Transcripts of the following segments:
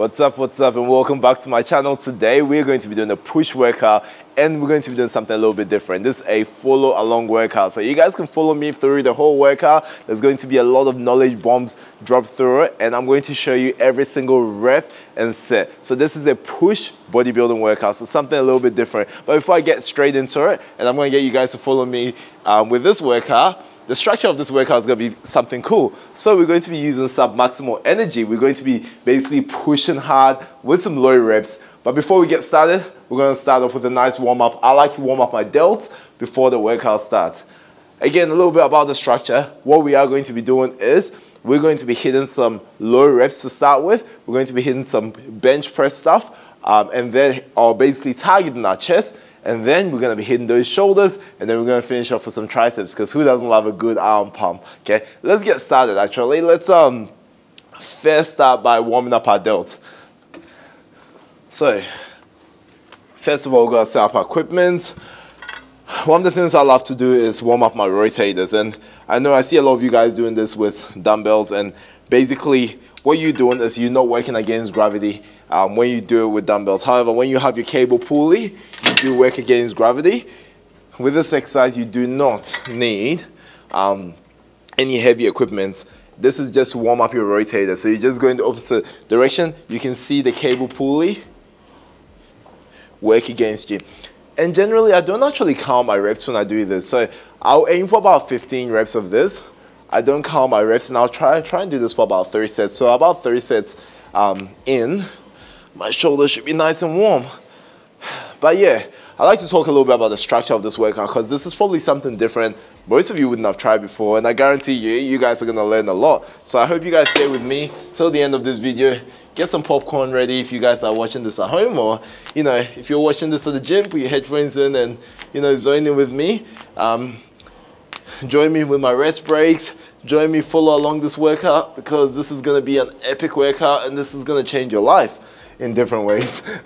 What's up, what's up, and welcome back to my channel. Today we're going to be doing a push workout and we're going to be doing something a little bit different. This is a follow along workout. So you guys can follow me through the whole workout. There's going to be a lot of knowledge bombs dropped through it and I'm going to show you every single rep and set. So this is a push bodybuilding workout, so something a little bit different. But before I get straight into it, and I'm going to get you guys to follow me um, with this workout, the structure of this workout is going to be something cool. So we're going to be using sub-maximal energy. We're going to be basically pushing hard with some low reps. But before we get started, we're going to start off with a nice warm-up. I like to warm up my delts before the workout starts. Again, a little bit about the structure. What we are going to be doing is we're going to be hitting some low reps to start with. We're going to be hitting some bench press stuff. Um, and then, or basically targeting our chest and then we're gonna be hitting those shoulders, and then we're gonna finish off with some triceps, because who doesn't love a good arm pump, okay? Let's get started, actually. Let's um, first start by warming up our delts. So, first of all, we're gonna set up our equipment. One of the things I love to do is warm up my rotators, and I know I see a lot of you guys doing this with dumbbells, and basically, what you're doing is you're not working against gravity um, when you do it with dumbbells. However, when you have your cable pulley, you do work against gravity. With this exercise, you do not need um, any heavy equipment. This is just to warm up your rotator. So you just go in the opposite direction. You can see the cable pulley work against you. And generally, I don't actually count my reps when I do this. So I'll aim for about 15 reps of this. I don't count my reps, and I'll try, try and do this for about 30 sets. So about 30 sets um, in, my shoulders should be nice and warm. But yeah, I'd like to talk a little bit about the structure of this workout because this is probably something different most of you wouldn't have tried before and I guarantee you, you guys are gonna learn a lot. So I hope you guys stay with me till the end of this video. Get some popcorn ready if you guys are watching this at home or, you know, if you're watching this at the gym, put your headphones in and, you know, zone in with me. Um, join me with my rest breaks. Join me follow along this workout because this is gonna be an epic workout and this is gonna change your life in different ways.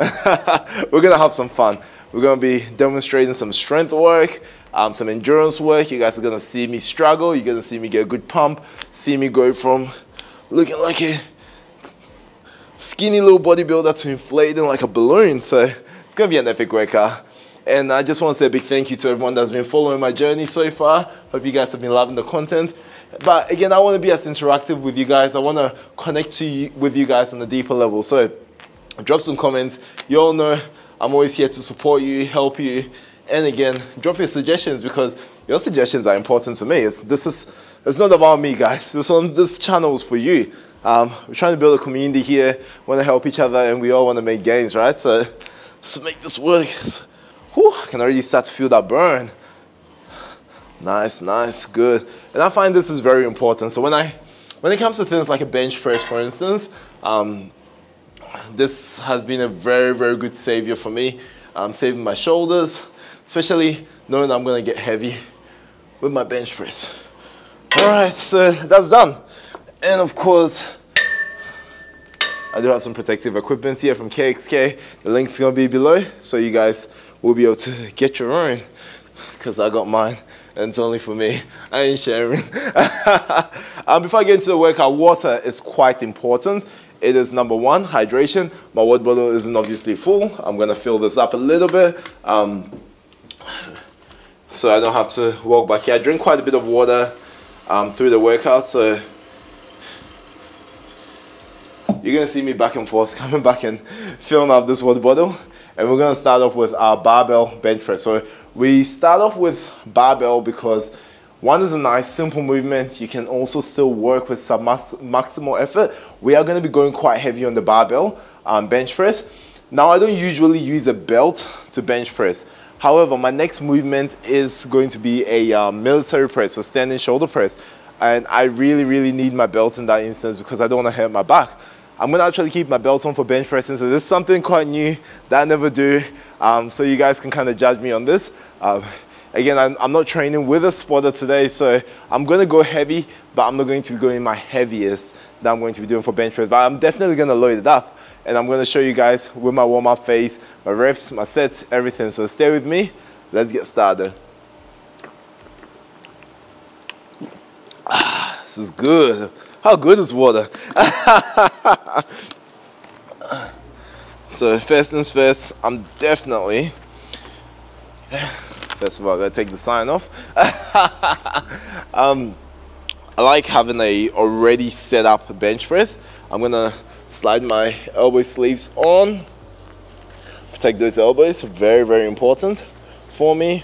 We're gonna have some fun. We're gonna be demonstrating some strength work, um, some endurance work. You guys are gonna see me struggle. You're gonna see me get a good pump, see me go from looking like a skinny little bodybuilder to inflating like a balloon. So it's gonna be an epic workout. And I just want to say a big thank you to everyone that's been following my journey so far. Hope you guys have been loving the content. But again, I want to be as interactive with you guys. I want to connect to you, with you guys on a deeper level. So drop some comments. You all know I'm always here to support you, help you. And again, drop your suggestions because your suggestions are important to me. It's, this is, it's not about me, guys. This one, this channel is for you. Um, we're trying to build a community here, want to help each other, and we all want to make gains, right? So let's make this work. Whew, I can already start to feel that burn. Nice, nice, good. And I find this is very important. So when I, when it comes to things like a bench press, for instance, um, this has been a very, very good savior for me. I'm saving my shoulders, especially knowing I'm gonna get heavy with my bench press. All right, so that's done. And of course, I do have some protective equipment here from KXK. The link's gonna be below, so you guys will be able to get your own, because I got mine, and it's only for me. I ain't sharing. um, before I get into the workout, water is quite important. It is number one, hydration. My water bottle isn't obviously full. I'm gonna fill this up a little bit. Um, so I don't have to walk back here. I drink quite a bit of water um, through the workout, so you're gonna see me back and forth, coming back and filling up this water bottle. And we're gonna start off with our barbell bench press. So we start off with barbell because one is a nice simple movement. You can also still work with some maximal effort. We are going to be going quite heavy on the barbell um, bench press. Now I don't usually use a belt to bench press. However, my next movement is going to be a uh, military press, so standing shoulder press. And I really, really need my belt in that instance because I don't want to hurt my back. I'm to actually keep my belt on for bench pressing, so this is something quite new that I never do. Um, so you guys can kind of judge me on this. Um, Again, I'm, I'm not training with a spotter today, so I'm to go heavy, but I'm not going to be going my heaviest that I'm going to be doing for bench press. But I'm definitely to load it up, and I'm to show you guys with my warm-up phase, my reps, my sets, everything. So stay with me. Let's get started. Ah, this is good. How good is water? So first things first, I'm definitely, first of all, I gotta take the sign off. um, I like having a already set up bench press. I'm gonna slide my elbow sleeves on, protect those elbows, very, very important for me.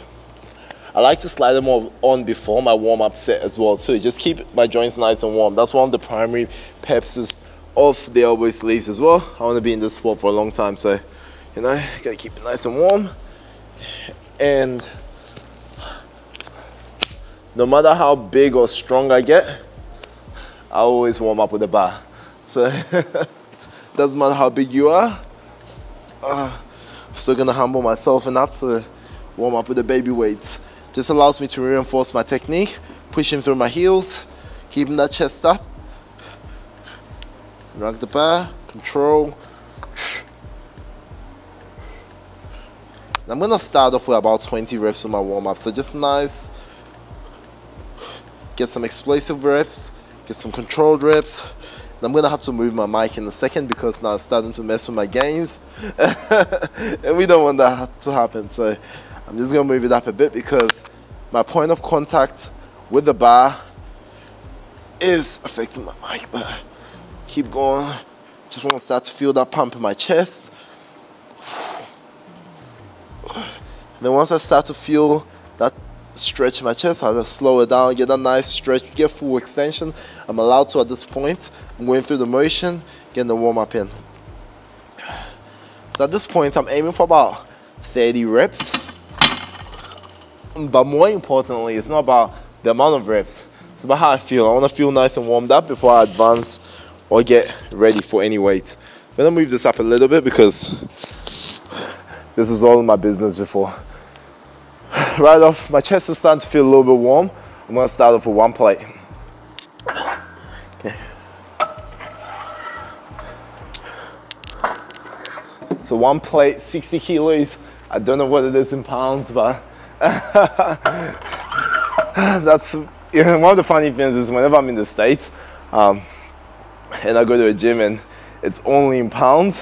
I like to slide them on before my warm-up set as well too. Just keep my joints nice and warm. That's one of the primary purposes of the elbow sleeves as well. I want to be in this sport for a long time, so you know, gotta keep it nice and warm. And no matter how big or strong I get, I always warm up with a bar. So doesn't matter how big you are, uh, still gonna humble myself enough to warm up with the baby weights. This allows me to reinforce my technique, pushing through my heels, keeping that chest up. Rock the bar, control. I'm gonna start off with about 20 reps with my warm up. So just nice, get some explosive reps, get some controlled reps. And I'm gonna have to move my mic in a second because now it's starting to mess with my gains. and we don't want that to happen. So I'm just gonna move it up a bit because my point of contact with the bar is affecting my mic, but keep going. Just wanna start to feel that pump in my chest. And then once I start to feel that stretch in my chest, I just slow it down, get a nice stretch, get full extension. I'm allowed to at this point. I'm going through the motion, getting the warm up in. So at this point, I'm aiming for about 30 reps but more importantly, it's not about the amount of reps. It's about how I feel. I want to feel nice and warmed up before I advance or get ready for any weight. I'm gonna move this up a little bit because this was all my business before. Right off, my chest is starting to feel a little bit warm. I'm gonna start off with one plate. Okay. So one plate, 60 kilos. I don't know what it is in pounds, but That's one of the funny things is whenever I'm in the States um, and I go to a gym and it's only in pounds,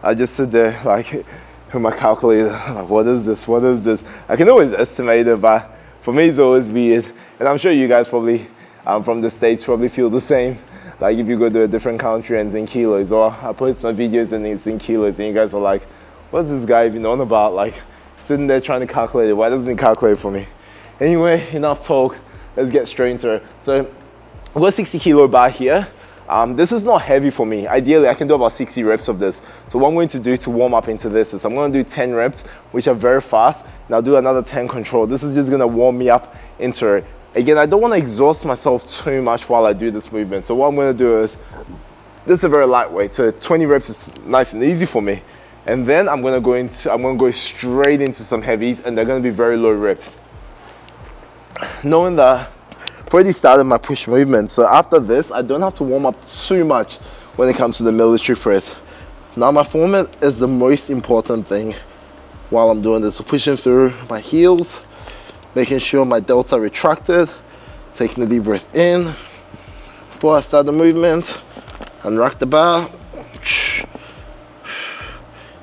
I just sit there like with my calculator, like what is this, what is this? I can always estimate it, but for me it's always weird. And I'm sure you guys probably um, from the States probably feel the same. Like if you go to a different country and it's in kilos, or I post my videos and it's in kilos and you guys are like, what's this guy even on about? Like, sitting there trying to calculate it. Why doesn't it calculate for me? Anyway, enough talk. Let's get straight into it. So I've got 60 kilo bar here. Um, this is not heavy for me. Ideally, I can do about 60 reps of this. So what I'm going to do to warm up into this is I'm going to do 10 reps, which are very fast, and I'll do another 10 control. This is just going to warm me up into it. Again, I don't want to exhaust myself too much while I do this movement. So what I'm going to do is, this is a very lightweight, so 20 reps is nice and easy for me. And then I'm gonna go into, I'm gonna go straight into some heavies and they're gonna be very low reps. Knowing that I've already started my push movement, so after this, I don't have to warm up too much when it comes to the military press. Now my format is the most important thing while I'm doing this. So pushing through my heels, making sure my delts are retracted, taking a deep breath in before I start the movement, and rock the bar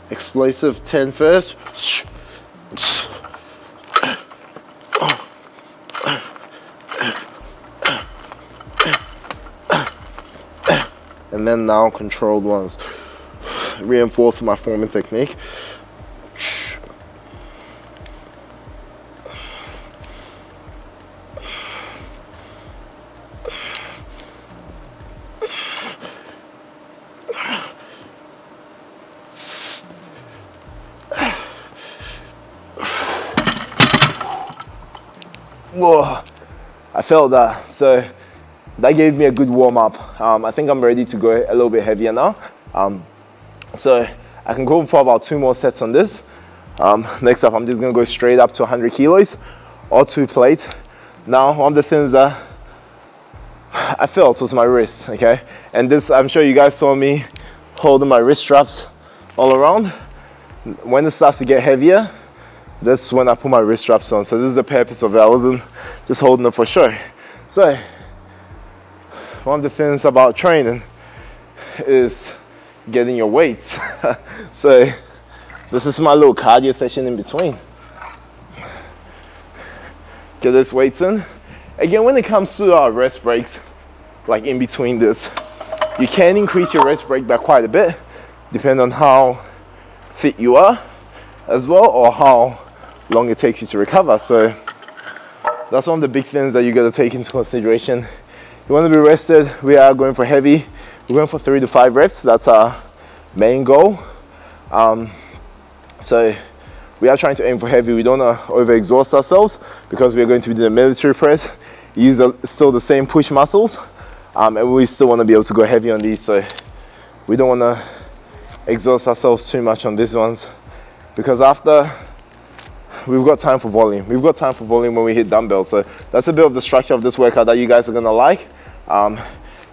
explosive 10 first. And then now controlled ones. Reinforcing my forming technique. Felt that. So that gave me a good warm up. Um, I think I'm ready to go a little bit heavier now. Um, so I can go for about two more sets on this. Um, next up, I'm just gonna go straight up to 100 kilos or two plates. Now, one of the things that I felt was my wrist, okay? And this, I'm sure you guys saw me holding my wrist straps all around. When it starts to get heavier, that's when I put my wrist straps on. So this is the purpose of it. I wasn't just holding them for show. So one of the things about training is getting your weights. so this is my little cardio session in between. Get this weights in. Again, when it comes to our rest breaks, like in between this, you can increase your rest break by quite a bit, depending on how fit you are as well or how long it takes you to recover. So that's one of the big things that you got to take into consideration. You want to be rested. We are going for heavy. We're going for three to five reps. That's our main goal. Um, so we are trying to aim for heavy. We don't want to overexhaust ourselves because we're going to be doing a military press. Use still the same push muscles. Um, and we still want to be able to go heavy on these. So we don't want to exhaust ourselves too much on these ones because after we've got time for volume. We've got time for volume when we hit dumbbells. So that's a bit of the structure of this workout that you guys are gonna like. Um,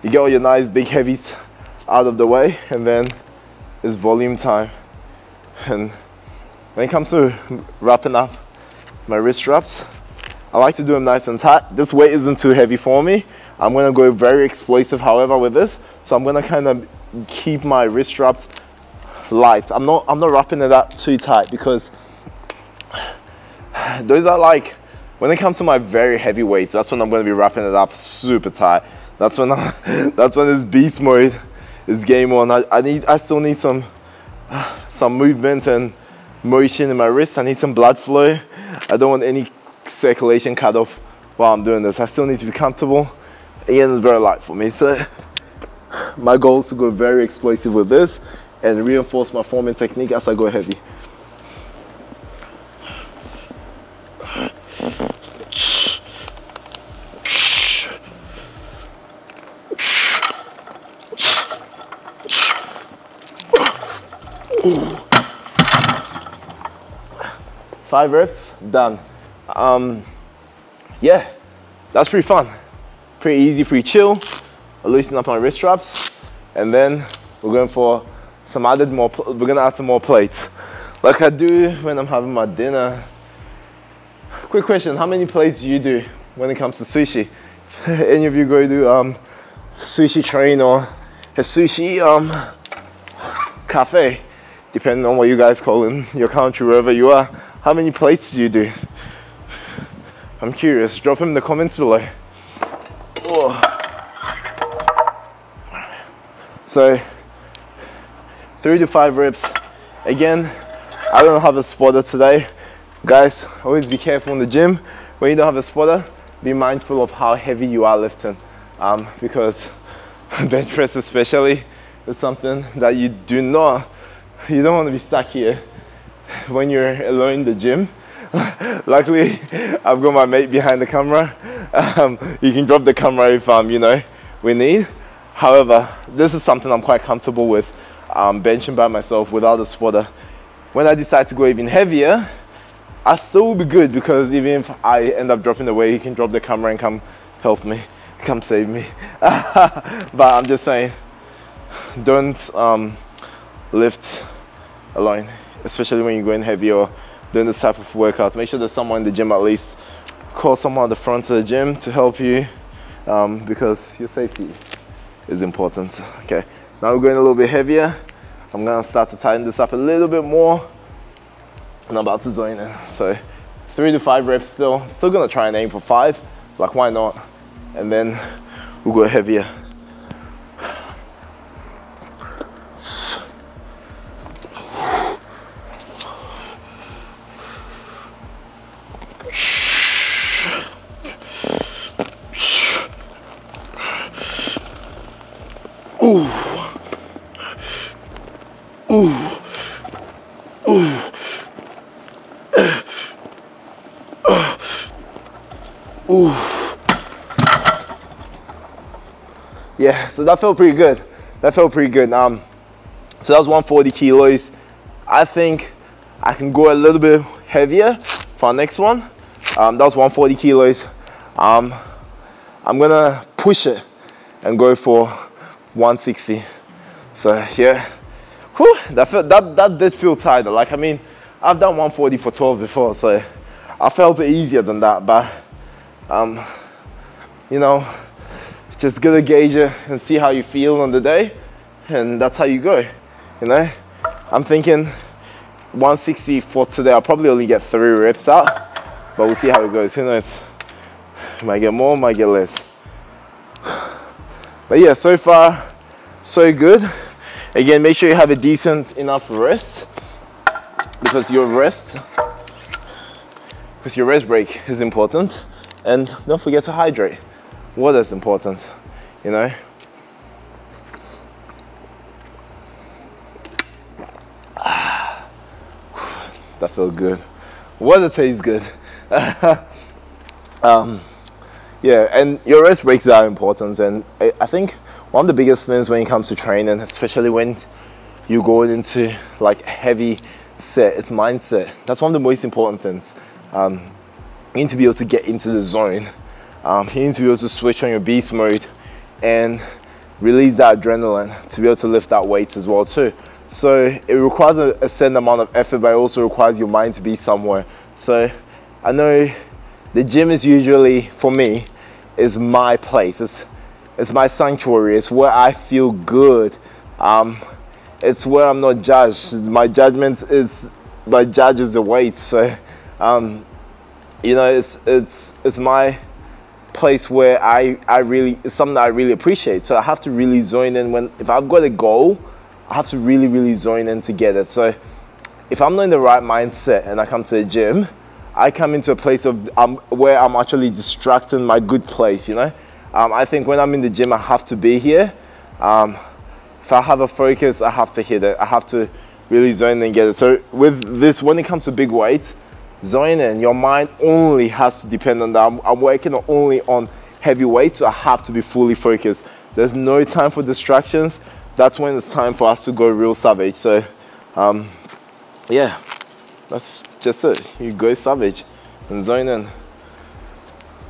you get all your nice big heavies out of the way and then it's volume time. And when it comes to wrapping up my wrist wraps, I like to do them nice and tight. This weight isn't too heavy for me. I'm gonna go very explosive however with this. So I'm gonna kind of keep my wrist straps light. I'm not, I'm not wrapping it up too tight because those are like, when it comes to my very heavy weights, that's when I'm gonna be wrapping it up super tight. That's when I, that's when this beast mode is game on. I, I need, I still need some, some movement and motion in my wrist. I need some blood flow. I don't want any circulation cut off while I'm doing this. I still need to be comfortable. Again, it's very light for me. So my goal is to go very explosive with this and reinforce my forming technique as I go heavy. Five reps, done. Um, yeah, that's pretty fun. Pretty easy, pretty chill. I loosen up my wrist straps, and then we're going for some added more, we're gonna add some more plates. Like I do when I'm having my dinner. Quick question, how many plates do you do when it comes to sushi? Any of you go to um, sushi train or a sushi um, cafe? depending on what you guys call in your country, wherever you are, how many plates do you do? I'm curious. Drop them in the comments below. Oh. So, three to five reps. Again, I don't have a spotter today. Guys, always be careful in the gym. When you don't have a spotter, be mindful of how heavy you are lifting. Um, because bench press especially is something that you do not you don't want to be stuck here when you're alone in the gym. Luckily, I've got my mate behind the camera. Um, you can drop the camera if um, you know we need. However, this is something I'm quite comfortable with, um, benching by myself without a spotter. When I decide to go even heavier, I still will be good because even if I end up dropping the weight, you can drop the camera and come help me, come save me. but I'm just saying, don't um, lift alone, especially when you're going heavy or doing this type of workout. Make sure there's someone in the gym at least. Call someone at the front of the gym to help you um, because your safety is important. Okay, now we're going a little bit heavier. I'm gonna start to tighten this up a little bit more and I'm about to zone in. So three to five reps still. Still gonna try and aim for five, like why not? And then we'll go heavier. Ooh. Ooh. Yeah, so that felt pretty good. That felt pretty good. Um, so that was 140 kilos. I think I can go a little bit heavier for our next one. Um, that was 140 kilos. Um, I'm gonna push it and go for 160. So yeah, whew, that, felt, that, that did feel tighter. Like, I mean, I've done 140 for 12 before, so I felt it easier than that, but um, you know, just gonna gauge it and see how you feel on the day, and that's how you go. You know, I'm thinking 160 for today. I'll probably only get three reps out, but we'll see how it goes. Who knows? Might get more, might get less. But yeah, so far, so good. Again, make sure you have a decent enough rest because your rest, because your rest break is important. And don't forget to hydrate. Water is important, you know. that felt good. Water tastes good. um, yeah, and your rest breaks are important. And I, I think one of the biggest things when it comes to training, especially when you go into like heavy set, it's mindset. That's one of the most important things. Um, you need to be able to get into the zone. Um, you need to be able to switch on your beast mode and release that adrenaline to be able to lift that weight as well too. So it requires a, a certain amount of effort, but it also requires your mind to be somewhere. So I know the gym is usually, for me, is my place. It's, it's my sanctuary. It's where I feel good. Um, it's where I'm not judged. My judgment is my judge is the weight. So, um, you know, it's it's it's my place where I I really it's something I really appreciate. So I have to really zone in when if I've got a goal, I have to really really zone in to get it. So if I'm not in the right mindset and I come to the gym, I come into a place of um, where I'm actually distracting my good place. You know, um, I think when I'm in the gym, I have to be here. Um, if I have a focus, I have to hit it. I have to really zone in and get it. So with this, when it comes to big weight, zone in, your mind only has to depend on that. I'm, I'm working only on heavy weight, so I have to be fully focused. There's no time for distractions. That's when it's time for us to go real savage. So, um, yeah, that's just it. You go savage and zone in.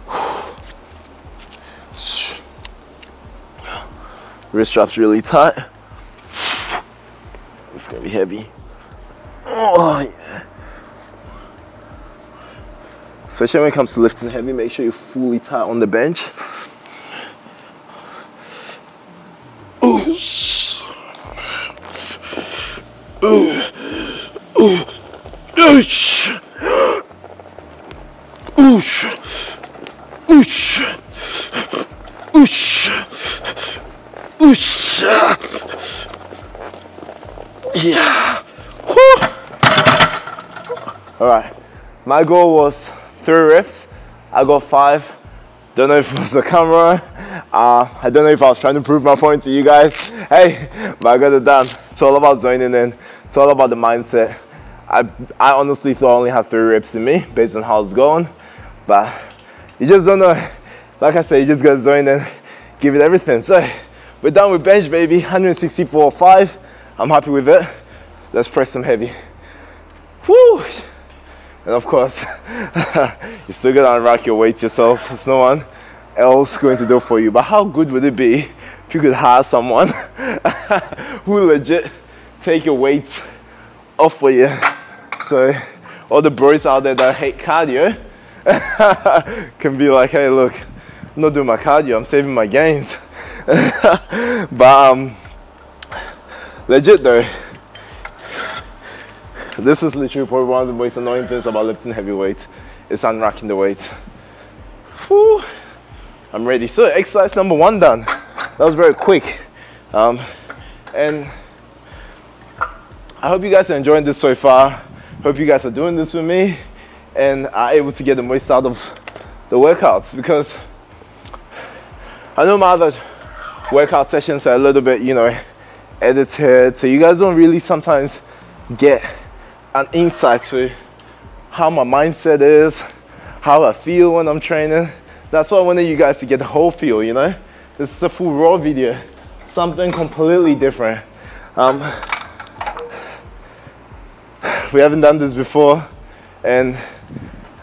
Wrist strap's really tight. It's gonna be heavy. Oh yeah. Especially when it comes to lifting heavy, make sure you're fully tight on the bench. Ooh. Ooh. Ooh. Oosh. Oosh. Oosh. Oosh. Oosh. Yeah. Whew. All right. My goal was three reps. I got five. Don't know if it was the camera. Uh, I don't know if I was trying to prove my point to you guys. Hey, but I got it done. It's all about zoning in. It's all about the mindset. I, I honestly thought I only have three reps in me based on how it's going. But you just don't know. Like I said, you just gotta zone in, give it everything. So we're done with bench, baby. 164.5. I'm happy with it. Let's press some heavy. Woo! And of course, you're still gonna unrack your weight yourself. There's no one else going to do for you. But how good would it be if you could hire someone who legit take your weights off for you? So all the bros out there that hate cardio can be like, hey, look, I'm not doing my cardio, I'm saving my gains. but um, legit though, this is literally probably one of the most annoying things about lifting heavy weights. It's unracking the weight. Whew, I'm ready. So exercise number one done. That was very quick. Um, and I hope you guys are enjoying this so far. Hope you guys are doing this with me and are able to get the most out of the workouts because I know my other workout sessions are a little bit, you know, edited, so you guys don't really sometimes get an insight to how my mindset is, how I feel when I'm training. That's why I wanted you guys to get the whole feel, you know? This is a full raw video, something completely different. Um, we haven't done this before, and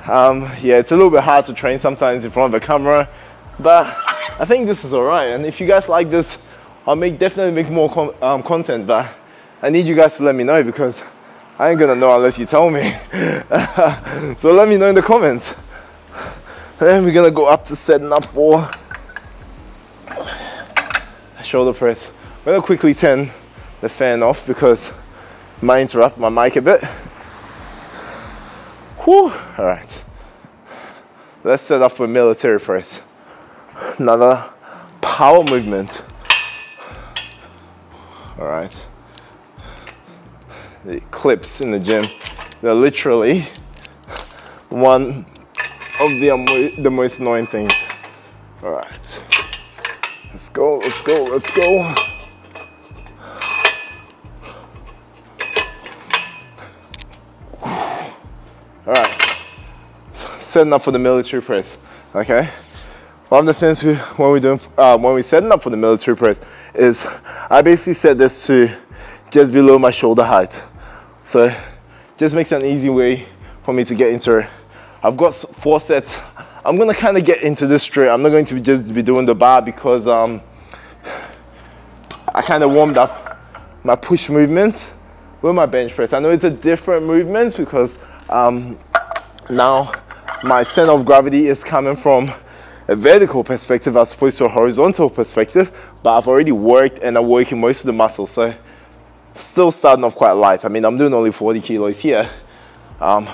um, yeah, it's a little bit hard to train sometimes in front of a camera, but I think this is alright. And if you guys like this, I'll make definitely make more um, content, but I need you guys to let me know because I ain't gonna know unless you tell me. so let me know in the comments. Then we're gonna go up to setting up for shoulder press. We're gonna quickly 10 the fan off because might interrupt my mic a bit. Whew, all right. Let's set up for military press. Another power movement. All right. The clips in the gym, they're literally one of the, the most annoying things. All right. Let's go, let's go, let's go. All right, setting up for the military press, okay? One of the things we, when we're doing, uh, when we're setting up for the military press is I basically set this to just below my shoulder height. So just makes an easy way for me to get into it. I've got four sets. I'm gonna kind of get into this straight. I'm not going to be just be doing the bar because um, I kind of warmed up my push movements with my bench press. I know it's a different movement because um, now my center of gravity is coming from a vertical perspective as opposed to a horizontal perspective, but I've already worked and I'm working most of the muscles, so still starting off quite light. I mean, I'm doing only 40 kilos here, um,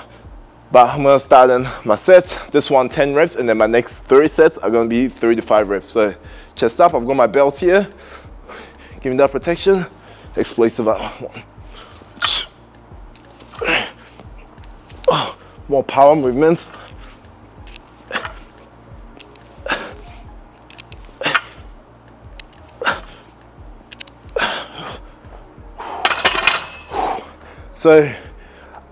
but I'm gonna start in my set, this one 10 reps, and then my next 30 sets are gonna be three to five reps. So chest up, I've got my belt here, giving that protection, explosive one. Oh, more power movements. So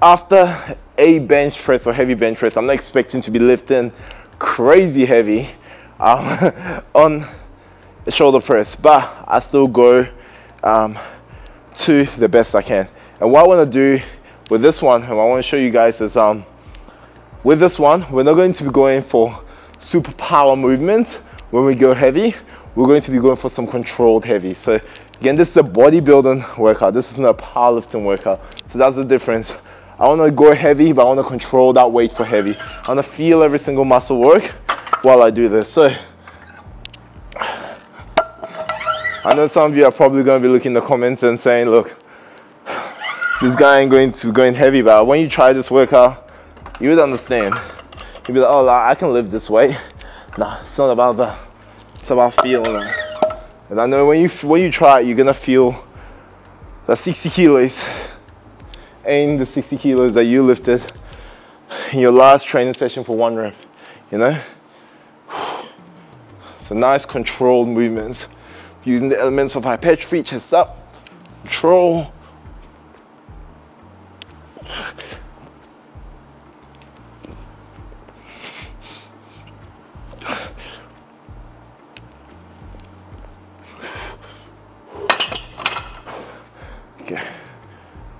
after a bench press or heavy bench press, I'm not expecting to be lifting crazy heavy um, on shoulder press, but I still go um, to the best I can. And what I want to do with this one, and what I want to show you guys is um, with this one, we're not going to be going for super power movements when we go heavy. We're going to be going for some controlled heavy. So again, this is a bodybuilding workout. This is not a powerlifting workout. So that's the difference. I want to go heavy, but I want to control that weight for heavy. I want to feel every single muscle work while I do this. So I know some of you are probably going to be looking in the comments and saying, look, this guy ain't going to going heavy, but when you try this workout, you would understand. You'd be like, oh, I can live this way. Nah, it's not about that. It's about feeling. And I know when you when you try it, you're gonna feel that 60 kilos ain't the 60 kilos that you lifted in your last training session for one rep. You know? So nice controlled movements using the elements of hypertrophy, chest up, control,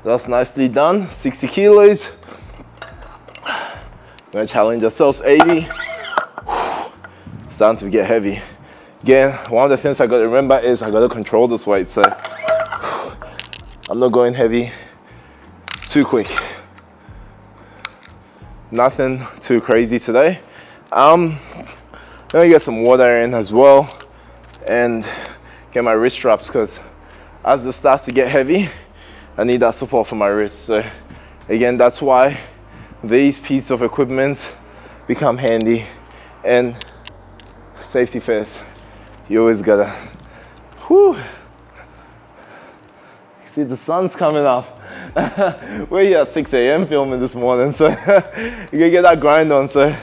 that's nicely done. 60 kilos. We're gonna challenge ourselves 80. It's to get heavy. Again, one of the things I gotta remember is I gotta control this weight. So I'm not going heavy too quick. Nothing too crazy today. Um, let me get some water in as well and get my wrist straps because as this starts to get heavy, I need that support for my wrist. So again, that's why these pieces of equipment become handy and safety first. You always gotta, whew. See the sun's coming up. We're here at 6 a.m. filming this morning, so you gotta get that grind on. So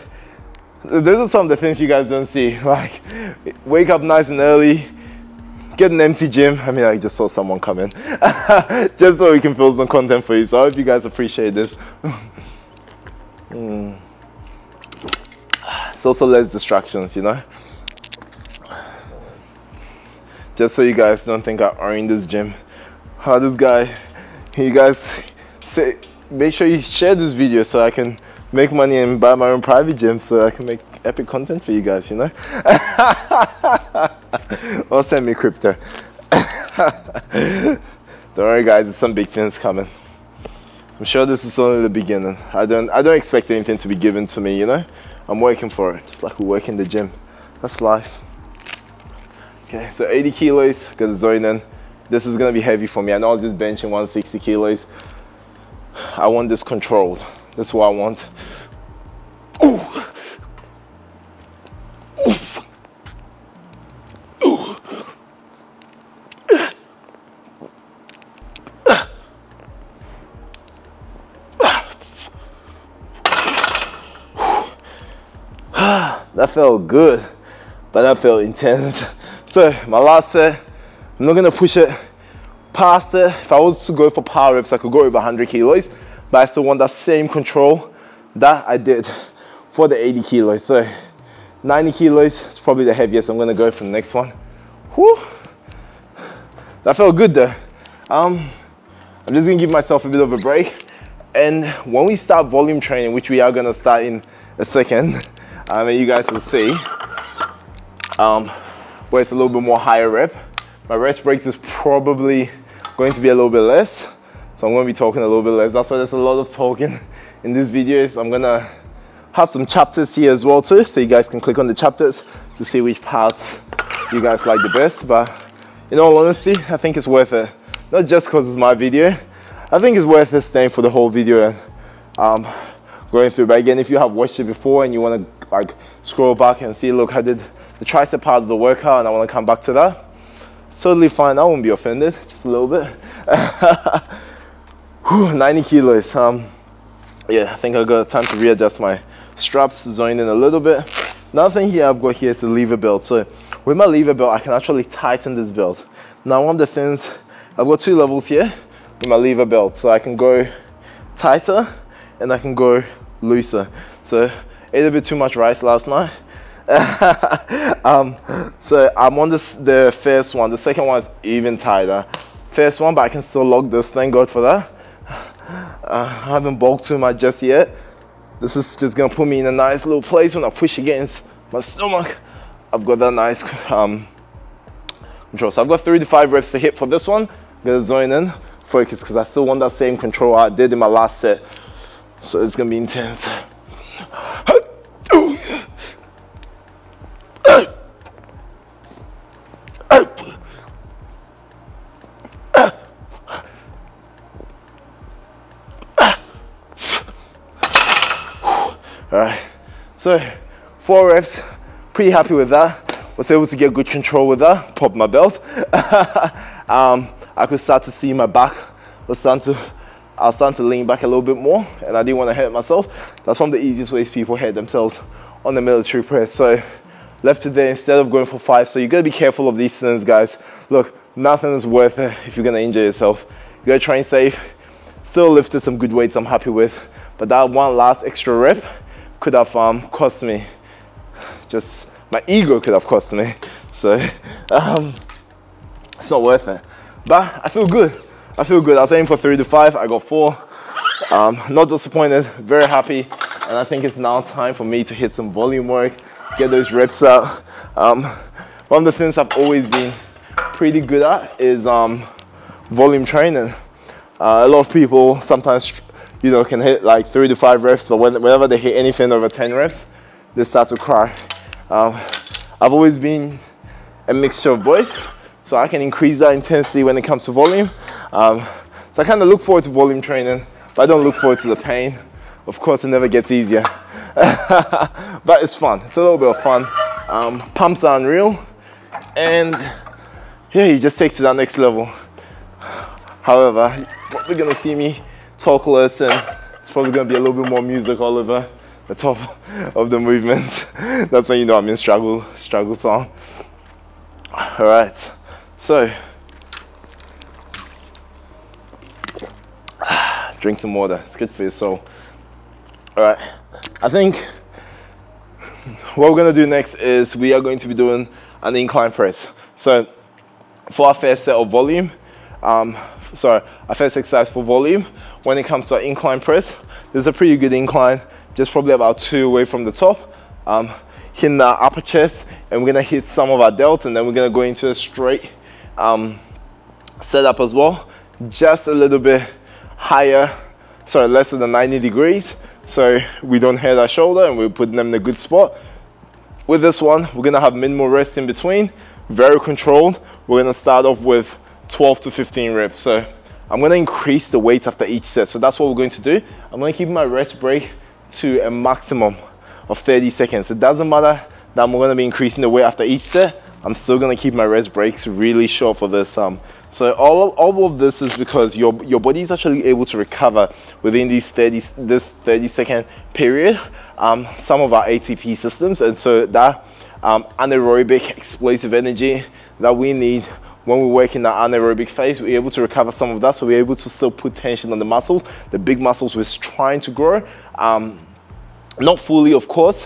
those are some of the things you guys don't see. Like wake up nice and early, get an empty gym. I mean, I just saw someone come in, just so we can film some content for you. So I hope you guys appreciate this. mm. It's also less distractions, you know. Just so you guys don't think I own this gym. How this guy you guys say make sure you share this video so I can make money and buy my own private gym so I can make epic content for you guys, you know? or send me crypto. Don't worry guys, there's some big things coming. I'm sure this is only the beginning. I don't I don't expect anything to be given to me, you know? I'm working for it, just like we work in the gym. That's life. Okay, so 80 kilos, got the zone in. this is gonna be heavy for me. I know I'll just benching 160 kilos. I want this controlled. That's what I want. Ooh. That felt good, but that felt intense. So my last set, I'm not gonna push it past it. If I was to go for power reps, I could go over 100 kilos, but I still want that same control that I did for the 80 kilos. So 90 kilos is probably the heaviest I'm gonna go for the next one. Whew. That felt good though. Um, I'm just gonna give myself a bit of a break. And when we start volume training, which we are gonna start in a second, um, and you guys will see, um, where it's a little bit more higher rep. My rest breaks is probably going to be a little bit less. So I'm gonna be talking a little bit less. That's why there's a lot of talking in these videos. I'm gonna have some chapters here as well too. So you guys can click on the chapters to see which parts you guys like the best. But in all honesty, I think it's worth it. Not just because it's my video. I think it's worth it staying for the whole video and um, going through. But again, if you have watched it before and you wanna like scroll back and see, look, I did the tricep part of the workout and I want to come back to that, it's totally fine. I won't be offended, just a little bit. Whew, 90 kilos. Um, yeah, I think I got time to readjust my straps, zone in a little bit. Another thing here I've got here is the lever belt. So with my lever belt, I can actually tighten this belt. Now one of the things, I've got two levels here with my lever belt. So I can go tighter and I can go looser. So ate a bit too much rice last night um, so I'm on this, the first one. The second one is even tighter. First one, but I can still lock this. Thank God for that. Uh, I haven't bulked too much just yet. This is just gonna put me in a nice little place when I push against my stomach. I've got that nice um, control. So I've got three to five reps to hit for this one. I'm gonna zone in, focus, because I still want that same control I did in my last set. So it's gonna be intense. so four reps, pretty happy with that. Was able to get good control with that, pop my belt. um, I could start to see my back was starting to, I was starting to lean back a little bit more and I didn't want to hurt myself. That's one of the easiest ways people hurt themselves on the military press. So left it there instead of going for five. So you gotta be careful of these things, guys. Look, nothing is worth it if you're gonna injure yourself. You gotta train safe. Still lifted some good weights I'm happy with. But that one last extra rep could have um, cost me. Just my ego could have cost me. So um, it's not worth it. But I feel good. I feel good. I was aiming for three to five. I got four. Um, not disappointed. Very happy. And I think it's now time for me to hit some volume work, get those reps out. Um, one of the things I've always been pretty good at is um, volume training. Uh, a lot of people sometimes you know, can hit like three to five reps, but when, whenever they hit anything over 10 reps, they start to cry. Um, I've always been a mixture of both, so I can increase that intensity when it comes to volume. Um, so I kind of look forward to volume training, but I don't look forward to the pain. Of course, it never gets easier, but it's fun. It's a little bit of fun. Um, pumps are unreal, and yeah, you just take to that next level. However, you're probably gonna see me talk less and it's probably going to be a little bit more music all over the top of the movement. That's when you know I'm in struggle, struggle song. All right, so drink some water. It's good for your soul. All right, I think what we're gonna do next is we are going to be doing an incline press. So for our first set of volume, um, sorry, our first exercise for volume, when it comes to our incline press, there's a pretty good incline, just probably about two away from the top. Um, hitting the upper chest, and we're gonna hit some of our delts, and then we're gonna go into a straight um, setup as well, just a little bit higher, sorry, less than 90 degrees, so we don't hurt our shoulder, and we're putting them in a good spot. With this one, we're gonna have minimal rest in between, very controlled. We're gonna start off with 12 to 15 reps. So I'm gonna increase the weight after each set. So that's what we're going to do. I'm gonna keep my rest break to a maximum of 30 seconds. It doesn't matter that I'm gonna be increasing the weight after each set. I'm still gonna keep my rest breaks really short for this. Um, so all, all of this is because your, your body is actually able to recover within these 30, this 30 second period um, some of our ATP systems. And so that um, anaerobic explosive energy that we need when we work in the anaerobic phase, we're able to recover some of that. So we're able to still put tension on the muscles, the big muscles we're trying to grow. Um, not fully, of course,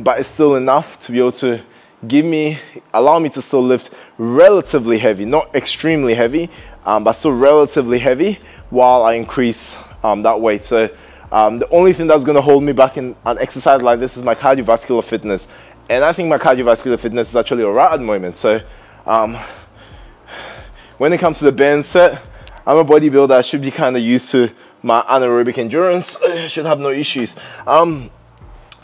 but it's still enough to be able to give me, allow me to still lift relatively heavy, not extremely heavy, um, but still relatively heavy while I increase um, that weight. So um, the only thing that's going to hold me back in an exercise like this is my cardiovascular fitness. And I think my cardiovascular fitness is actually alright at the moment. So um, when it comes to the band set, I'm a bodybuilder. I should be kind of used to my anaerobic endurance. I should have no issues. Um,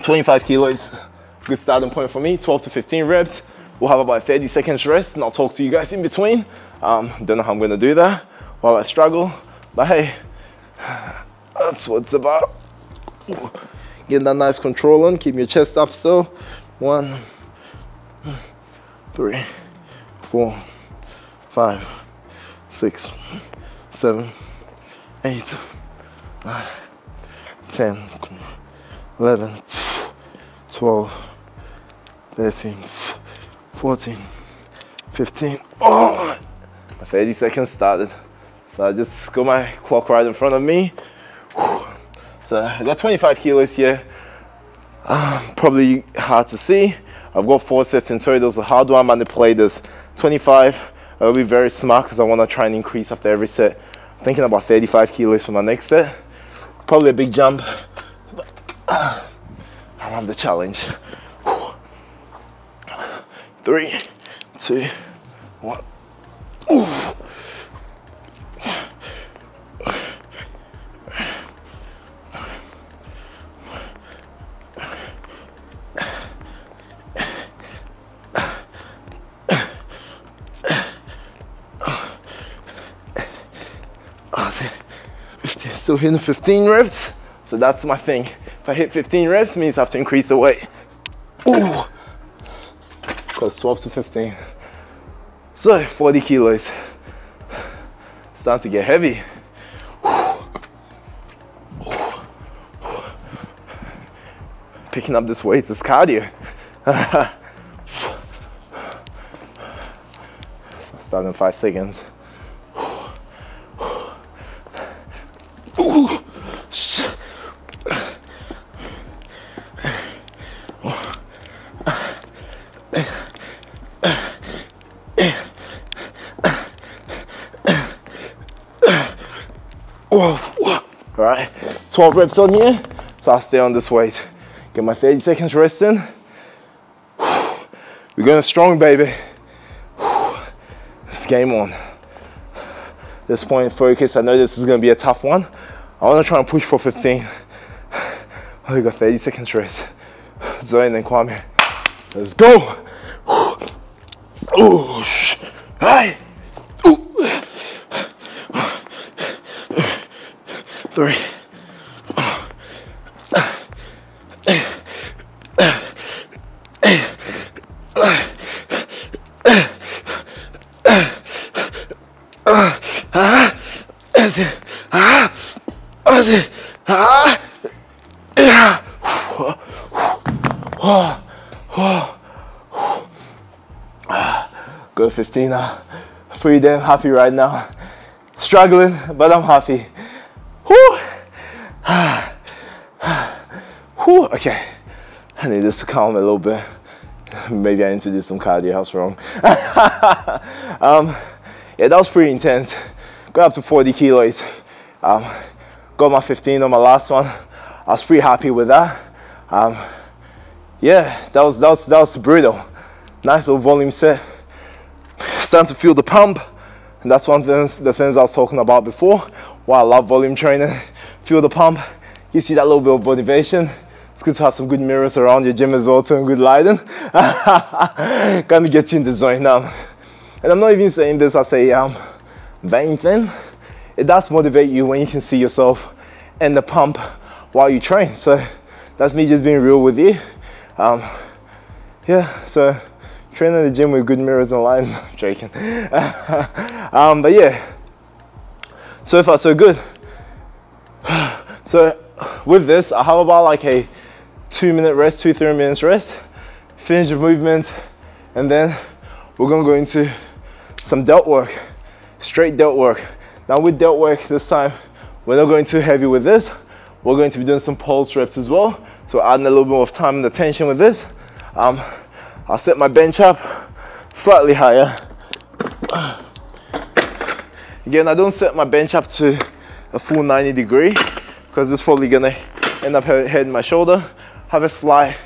25 kilos good starting point for me 12 to 15 reps we'll have about 30 seconds rest and i'll talk to you guys in between um, don't know how i'm gonna do that while i struggle but hey that's what it's about Getting that nice control on keep your chest up still one three four five six seven eight nine ten eleven 12 13, 14, 15. Oh, my 30 seconds started. So I just got my clock right in front of me. So I got 25 kilos here. Uh, probably hard to see. I've got four sets in total, so how do I manipulate this? 25, I'll be very smart because I want to try and increase after every set. I'm thinking about 35 kilos for my next set. Probably a big jump, I love the challenge three, two, one. Ooh. Still hitting 15 reps, so that's my thing. If I hit 15 reps, means I have to increase the weight. Ooh because 12 to 15. So 40 kilos. It's starting to get heavy. Picking up this weight is cardio. Start in five seconds. Whoa, whoa. All right, 12 reps on here. So I'll stay on this weight. Get my 30 seconds rest in. We're going strong, baby. It's game on. This point, focus. I know this is going to be a tough one. I want to try and push for 15. Oh, we got 30 seconds rest. Zoe and Kwame. Let's go. Ooh, 16. Pretty damn happy right now. Struggling, but I'm happy. Whew. Whew. Okay, I need this to calm a little bit. Maybe I need to do some cardio, I was wrong. um, yeah, that was pretty intense. Got up to 40 kilos. Um, got my 15 on my last one. I was pretty happy with that. Um, yeah, that was, that was, that was brutal. Nice little volume set. Starting to feel the pump. And that's one of the, things I was talking about before. Why I love volume training. Feel the pump. Gives you that little bit of motivation. It's good to have some good mirrors around your gym as well and good lighting. of get you in the zone now. And I'm not even saying this, I say um, vain thing, it does motivate you when you can see yourself in the pump while you train. So that's me just being real with you. Um, yeah, so train in the gym with good mirrors and light. joking. um, but yeah, so far so good. So with this, I have about like a two minute rest, two, three minutes rest, finish the movement, and then we're gonna go into some delt work, straight delt work. Now with delt work this time, we're not going too heavy with this. We're going to be doing some pulse reps as well. So adding a little bit of time and attention with this. Um, I'll set my bench up slightly higher. Again, I don't set my bench up to a full 90 degree because it's probably gonna end up hitting my shoulder. Have a slight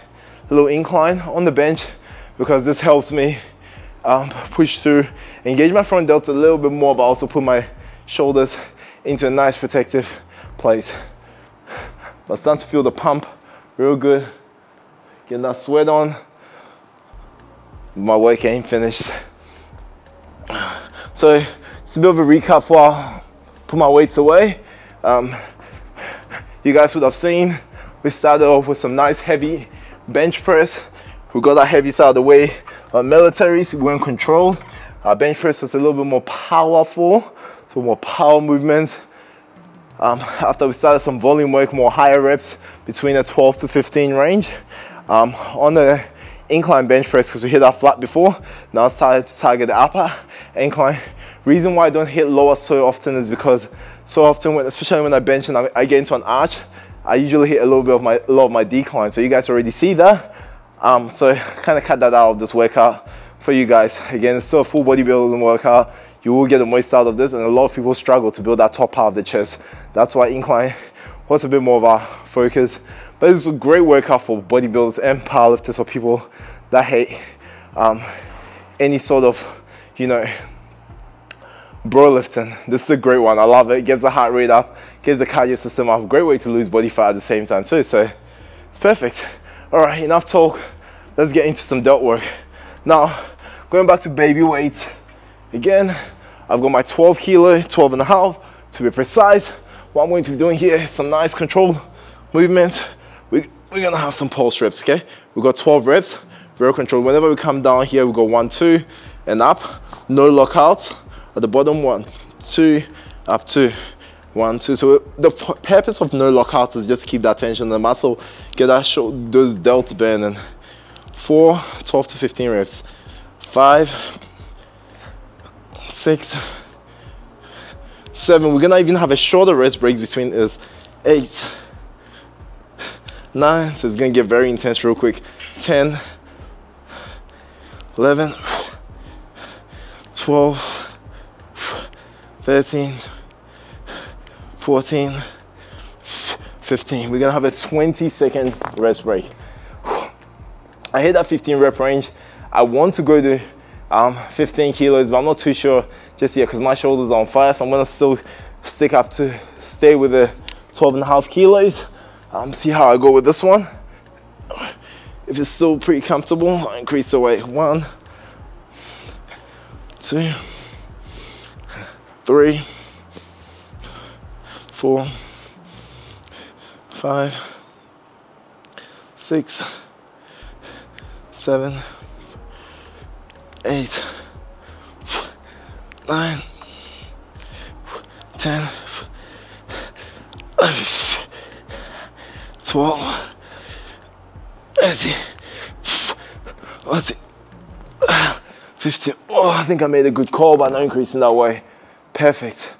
little incline on the bench because this helps me um, push through, engage my front delts a little bit more, but also put my shoulders into a nice protective place. But starting to feel the pump real good. Getting that sweat on. My work ain't finished. So it's a bit of a recap while I put my weights away. Um, you guys would have seen we started off with some nice heavy bench press. We got that heavy side of the way. Our militaries were controlled. Our bench press was a little bit more powerful, so more power movements. Um, after we started some volume work, more higher reps between the 12 to 15 range. Um, on the incline bench press, because we hit that flat before, now it's time to target the upper incline. Reason why I don't hit lower so often is because so often, when, especially when I bench and I, I get into an arch, I usually hit a little bit of my, a lot of my decline. So you guys already see that. Um, so kind of cut that out of this workout for you guys. Again, it's still a full bodybuilding workout. You will get the most out of this and a lot of people struggle to build that top part of the chest. That's why incline was a bit more of our focus. But it's a great workout for bodybuilders and powerlifters or people that hate um, any sort of, you know, bro lifting. This is a great one. I love it. Gets the heart rate up, gets the cardio system up. Great way to lose body fat at the same time too. So it's perfect. All right, enough talk. Let's get into some delt work. Now, going back to baby weights. Again, I've got my 12 kilo, 12 and a half to be precise. What I'm going to be doing here is some nice controlled movements. We, we're gonna have some pulse reps, okay? We've got 12 reps, very controlled. Whenever we come down here, we go one, two, and up. No lockout. At the bottom, one, two, up two, one, two. So the purpose of no lockout is just to keep that tension in the muscle, get that show, those delts burning. Four, 12 to 15 reps. Five, six, seven. We're gonna even have a shorter rest break between is eight, nine. So it's gonna get very intense real quick. 10, 11, 12, 13, 14, 15. We're gonna have a 20 second rest break. I hit that 15 rep range. I want to go to um, 15 kilos, but I'm not too sure just yet because my shoulders are on fire. So I'm gonna still stick up to stay with the 12 and a half kilos. Um, see how I go with this one. If it's still pretty comfortable, I'll increase the weight. One, two, three, four, five, six, seven, eight, nine, ten, eleven, twelve, thirteen, fourteen, fifteen. Oh, I think I made a good call by not increasing that way. Perfect.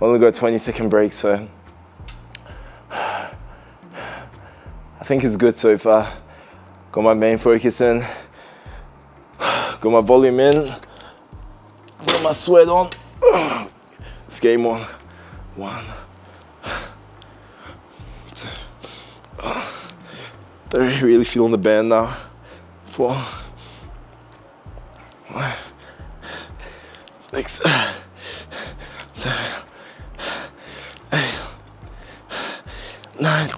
Only got 20 second break, so I think it's good. So I got my main focus in, Got my volume in. Got my sweat on. It's game on. One. Three. Really feeling the band now. Four. Six. Seven. Eight. Nine.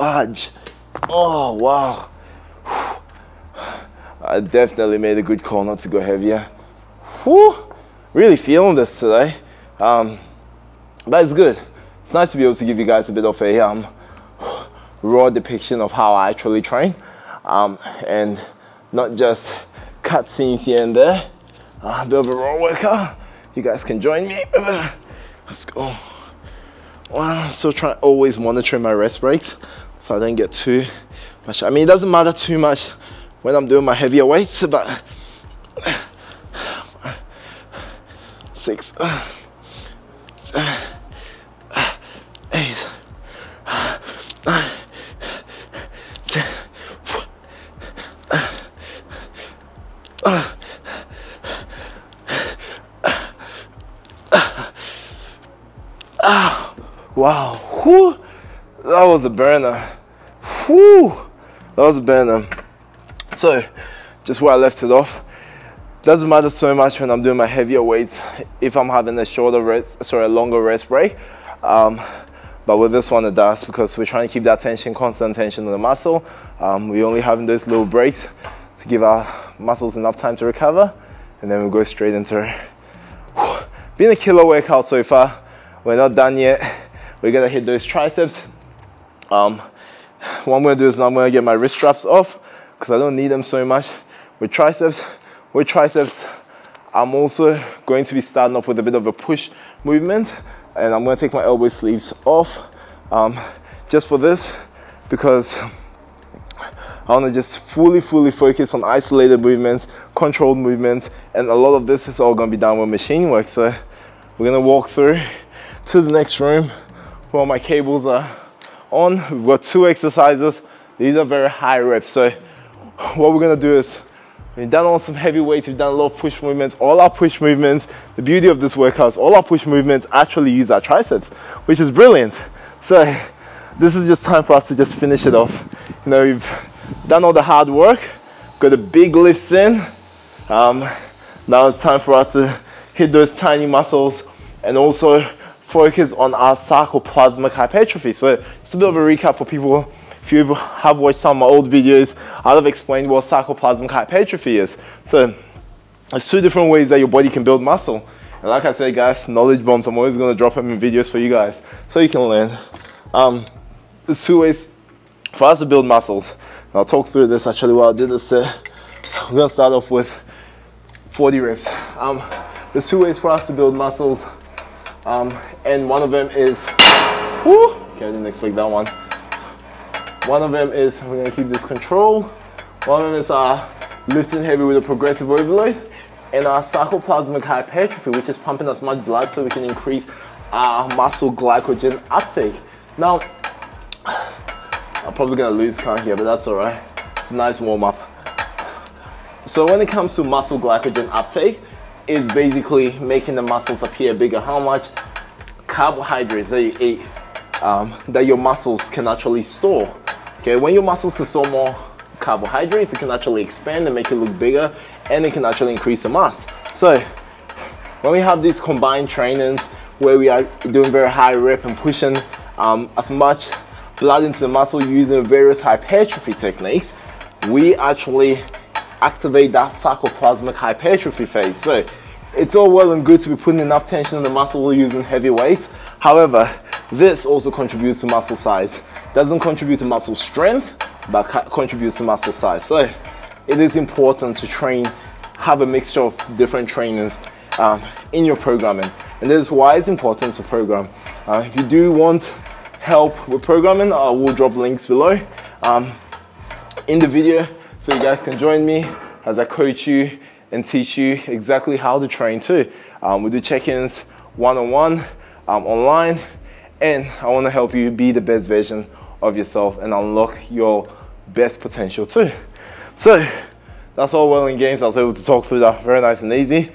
fudge. Oh, wow. I definitely made a good call not to go heavier. Whew. Really feeling this today. Um, but it's good. It's nice to be able to give you guys a bit of a um, raw depiction of how I actually train. Um, and not just cut scenes here and there. Uh, a bit of a raw workout. You guys can join me. Let's go. Well, I'm still trying always monitoring my rest breaks so I don't get too much. I mean, it doesn't matter too much when I'm doing my heavier weights, but six, seven, eight, nine, ten. Wow, Whew. that was a burner. Whew. That was a burner. So, just where I left it off. Doesn't matter so much when I'm doing my heavier weights if I'm having a shorter rest, sorry, a longer rest break. Um, but with this one it does because we're trying to keep that tension, constant tension on the muscle. Um, we're only having those little breaks to give our muscles enough time to recover and then we'll go straight into it. Been a killer workout so far. We're not done yet. We're gonna hit those triceps. Um, what I'm gonna do is I'm gonna get my wrist straps off because I don't need them so much. With triceps, with triceps, I'm also going to be starting off with a bit of a push movement and I'm gonna take my elbow sleeves off um, just for this because I want to just fully, fully focus on isolated movements, controlled movements, and a lot of this is all going to be done with machine work. So we're going to walk through to the next room where my cables are on. We've got two exercises. These are very high reps. So what we're to do is we've done all some heavy weights, we've done a lot of push movements. All our push movements, the beauty of this workout is all our push movements actually use our triceps, which is brilliant. So this is just time for us to just finish it off. You know, we've done all the hard work, got the big lifts in. Um, now it's time for us to hit those tiny muscles and also focus on our sarcoplasmic hypertrophy. So it's a bit of a recap for people. If you have watched some of my old videos, I've explained what sarcoplasmic hypertrophy is. So there's two different ways that your body can build muscle. And like I said, guys, knowledge bombs, I'm always gonna drop them in videos for you guys so you can learn. Um, there's two ways for us to build muscles. I'll talk through this actually while I do this set. We're gonna start off with 40 reps. Um, there's two ways for us to build muscles, um, and one of them is, whoo, okay, I didn't expect that one. One of them is, we're gonna keep this control. One of them is uh, lifting heavy with a progressive overload, and our sarcoplasmic hypertrophy, which is pumping as much blood so we can increase our muscle glycogen uptake. Now, I'm probably gonna lose count here, but that's all right. It's a nice warm up. So when it comes to muscle glycogen uptake, it's basically making the muscles appear bigger. How much carbohydrates that you eat um, that your muscles can actually store. Okay, when your muscles can store more carbohydrates, it can actually expand and make it look bigger, and it can actually increase the mass. So when we have these combined trainings where we are doing very high rep and pushing um, as much blood into the muscle using various hypertrophy techniques, we actually activate that sarcoplasmic hypertrophy phase. So it's all well and good to be putting enough tension on the muscle using heavy weights. However, this also contributes to muscle size. Doesn't contribute to muscle strength, but contributes to muscle size. So it is important to train, have a mixture of different trainers um, in your programming. And this is why it's important to program. Uh, if you do want help with programming, I will drop links below um, in the video so you guys can join me as I coach you and teach you exactly how to train too. Um, we do check-ins one-on-one um, online and I want to help you be the best version of yourself and unlock your best potential too. So that's all well in games. I was able to talk through that very nice and easy.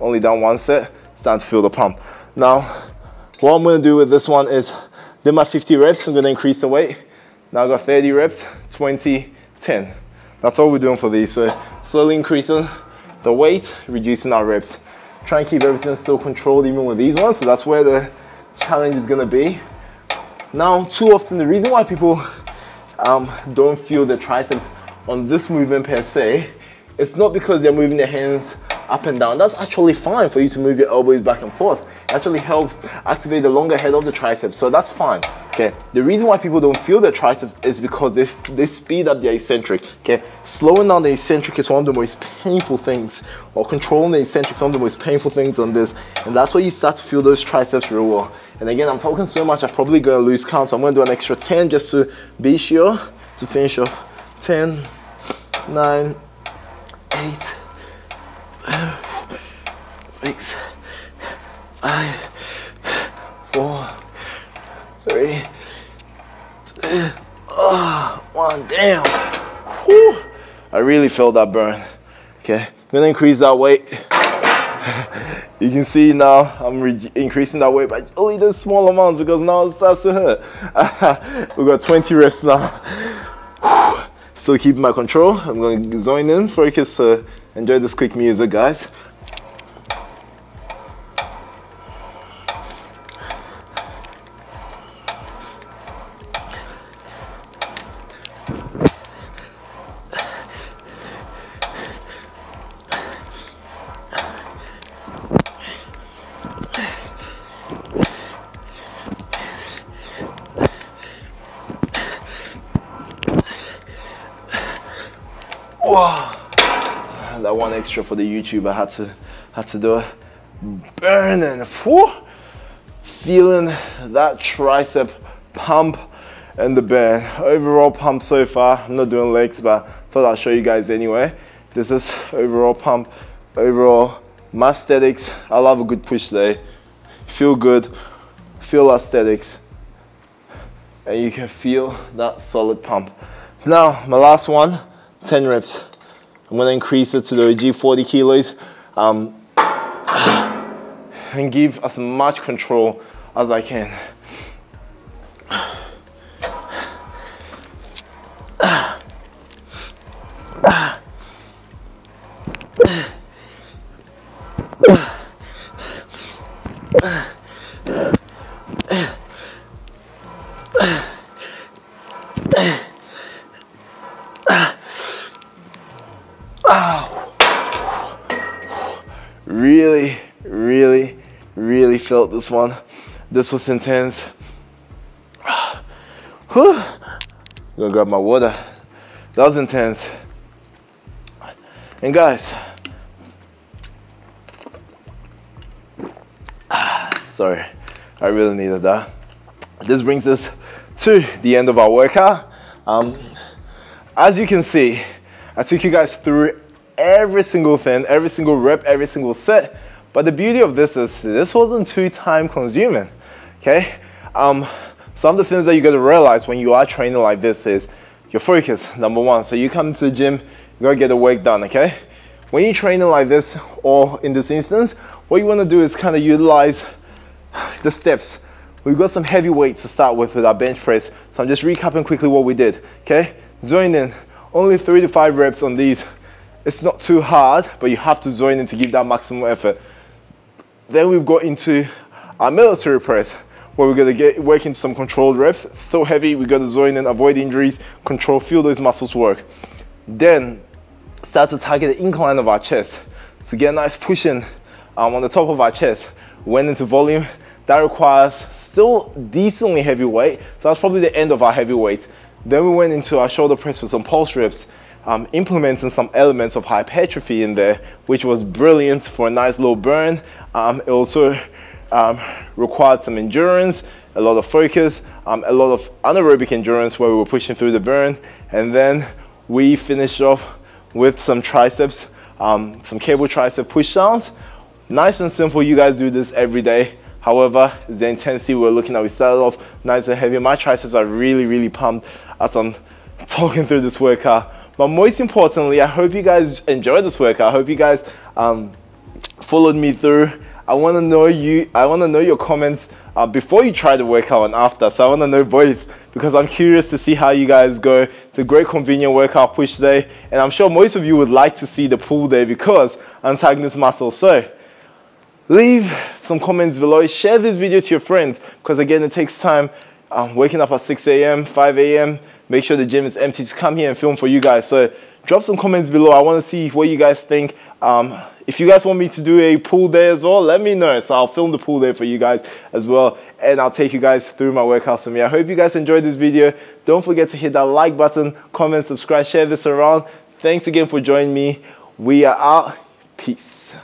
Only done one set, it's time to feel the pump. Now, what I'm gonna do with this one is did my 50 reps, I'm gonna increase the weight. Now I got 30 reps, 20, 10. That's all we're doing for these. So slowly increasing the weight, reducing our reps. Try and keep everything still controlled even with these ones. So that's where the challenge is gonna be. Now, too often, the reason why people um, don't feel the triceps on this movement per se, it's not because they're moving their hands up and down. That's actually fine for you to move your elbows back and forth. It actually helps activate the longer head of the triceps, so that's fine. Okay, the reason why people don't feel their triceps is because they, they speed up their eccentric. Okay, slowing down the eccentric is one of the most painful things, or controlling the eccentric is one of the most painful things on this, and that's where you start to feel those triceps real well. And again, I'm talking so much, I'm probably gonna lose count, so I'm gonna do an extra 10 just to be sure to finish off. 10, 9, 8, seven, six, five, four, three, two, oh, one. Damn. Whew. I really felt that burn. Okay, gonna increase that weight. you can see now I'm increasing that weight by only the small amounts because now it starts to hurt. We've got 20 reps now. Still keeping my control. I'm going to zone in, focus, uh, enjoy this quick music, guys. For the YouTube I had to had to do it. Burning, whew. feeling that tricep pump and the burn. Overall pump so far. I'm not doing legs, but thought I'll show you guys anyway. This is overall pump. Overall, my aesthetics. I love a good push day. Feel good, feel aesthetics, and you can feel that solid pump. Now, my last one, 10 reps. I'm gonna increase it to the G40 kilos um, and give as much control as I can. Felt this one. This was intense. Whew. I'm gonna grab my water. That was intense. And guys, sorry, I really needed that. This brings us to the end of our workout. Um, as you can see, I took you guys through every single thing, every single rep, every single set. But the beauty of this is this wasn't too time consuming, okay? Um, some of the things that you gotta realize when you are training like this is your focus, number one. So you come to the gym, you gotta get the work done, okay? When you're training like this, or in this instance, what you wanna do is kind of utilize the steps. We've got some heavy weights to start with with our bench press. So I'm just recapping quickly what we did, okay? Zone in, only three to five reps on these it's not too hard, but you have to zone in to give that maximum effort. Then we've got into our military press, where we're gonna get work into some controlled reps. Still heavy, we gotta zone in, avoid injuries, control, feel those muscles work. Then start to target the incline of our chest. To get a nice pushing um, on the top of our chest. Went into volume. That requires still decently heavy weight. So that's probably the end of our heavy weight. Then we went into our shoulder press with some pulse reps um, implementing some elements of hypertrophy in there, which was brilliant for a nice little burn. Um, it also um, required some endurance, a lot of focus, um, a lot of anaerobic endurance where we were pushing through the burn. And then we finished off with some triceps, um, some cable tricep push downs. Nice and simple, you guys do this every day. However, the intensity we're looking at, we started off nice and heavy. My triceps are really, really pumped as I'm talking through this workout. But most importantly, I hope you guys enjoyed this workout. I hope you guys um, followed me through. I want to know you. I want to know your comments uh, before you try the workout and after. So I want to know both because I'm curious to see how you guys go. It's a great convenient workout push day, and I'm sure most of you would like to see the pull day because antagonist muscle. So leave some comments below. Share this video to your friends because again, it takes time I'm waking up at 6 a.m., 5 a.m., make sure the gym is empty to come here and film for you guys. So drop some comments below. I want to see what you guys think. Um, if you guys want me to do a pool day as well, let me know. So I'll film the pool day for you guys as well. And I'll take you guys through my workouts for me. I hope you guys enjoyed this video. Don't forget to hit that like button, comment, subscribe, share this around. Thanks again for joining me. We are out. Peace.